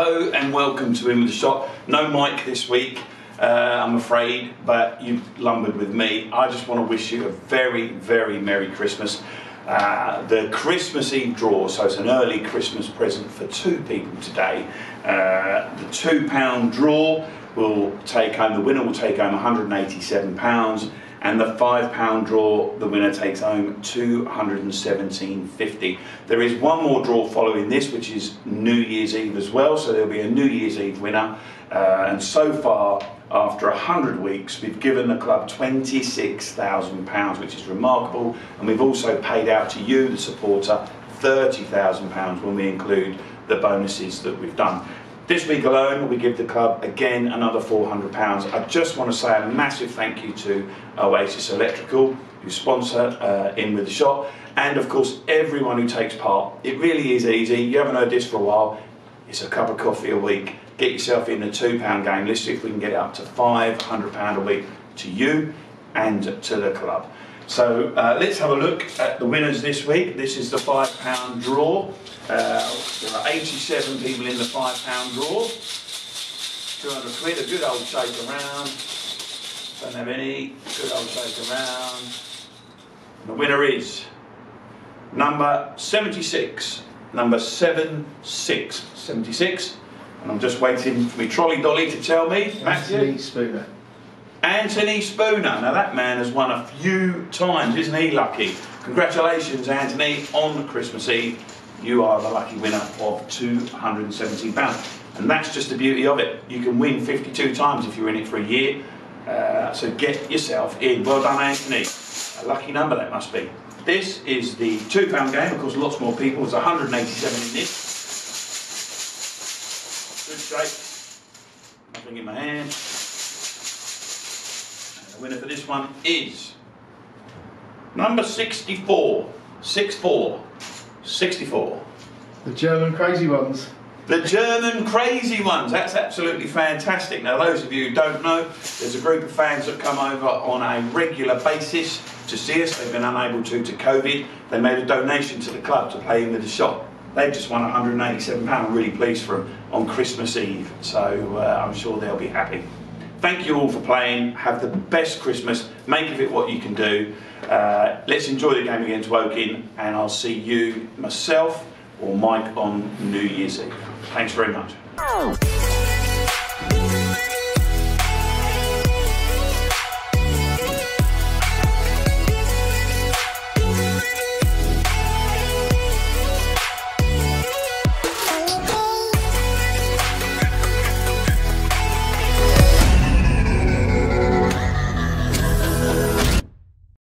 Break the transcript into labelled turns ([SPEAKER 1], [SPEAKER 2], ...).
[SPEAKER 1] Hello and welcome to In With The Shot. No Mike this week, uh, I'm afraid, but you've lumbered with me. I just want to wish you a very, very Merry Christmas. Uh, the Christmas Eve draw, so it's an early Christmas present for two people today. Uh, the two pound draw will take home, the winner will take home 187 pounds and the five pound draw the winner takes home 217.50 there is one more draw following this which is new year's eve as well so there'll be a new year's eve winner. Uh, and so far after 100 weeks we've given the club 26,000 pounds which is remarkable. And we've also paid out to you the supporter 30,000 pounds when we include the bonuses that we've done this week alone, we give the club again another £400. I just want to say a massive thank you to Oasis Electrical, who sponsor uh, In With The Shot, and of course everyone who takes part. It really is easy. You haven't heard this for a while. It's a cup of coffee a week. Get yourself in the £2 game. Let's see if we can get it up to £500 a week to you and to the club. So uh, let's have a look at the winners this week. This is the £5 draw. Uh, there are 87 people in the five pound draw. 200 quid, a good old shake around. Don't have any, good old shake around. the winner is number 76. Number 76. 76. And I'm just waiting for my trolley dolly to tell me.
[SPEAKER 2] Anthony Spooner.
[SPEAKER 1] Anthony Spooner. Now that man has won a few times, isn't he lucky? Congratulations, Anthony, on Christmas Eve you are the lucky winner of £217. And that's just the beauty of it. You can win 52 times if you're in it for a year. Uh, so get yourself in. Well done, Anthony. A lucky number that must be. This is the £2 game. Of course, lots more people. There's 187 in this. Good shape. Nothing in my hand. The winner for this one is number 64. 6-4. 64.
[SPEAKER 2] The German crazy ones.
[SPEAKER 1] The German crazy ones. That's absolutely fantastic. Now, those of you who don't know, there's a group of fans that come over on a regular basis to see us. They've been unable to to COVID. They made a donation to the club to play in with the Shot. They've just won £187. I'm really pleased for them on Christmas Eve. So uh, I'm sure they'll be happy. Thank you all for playing. Have the best Christmas. Make of it what you can do. Uh, let's enjoy the game against Woking, and I'll see you, myself, or Mike on New Year's Eve. Thanks very much.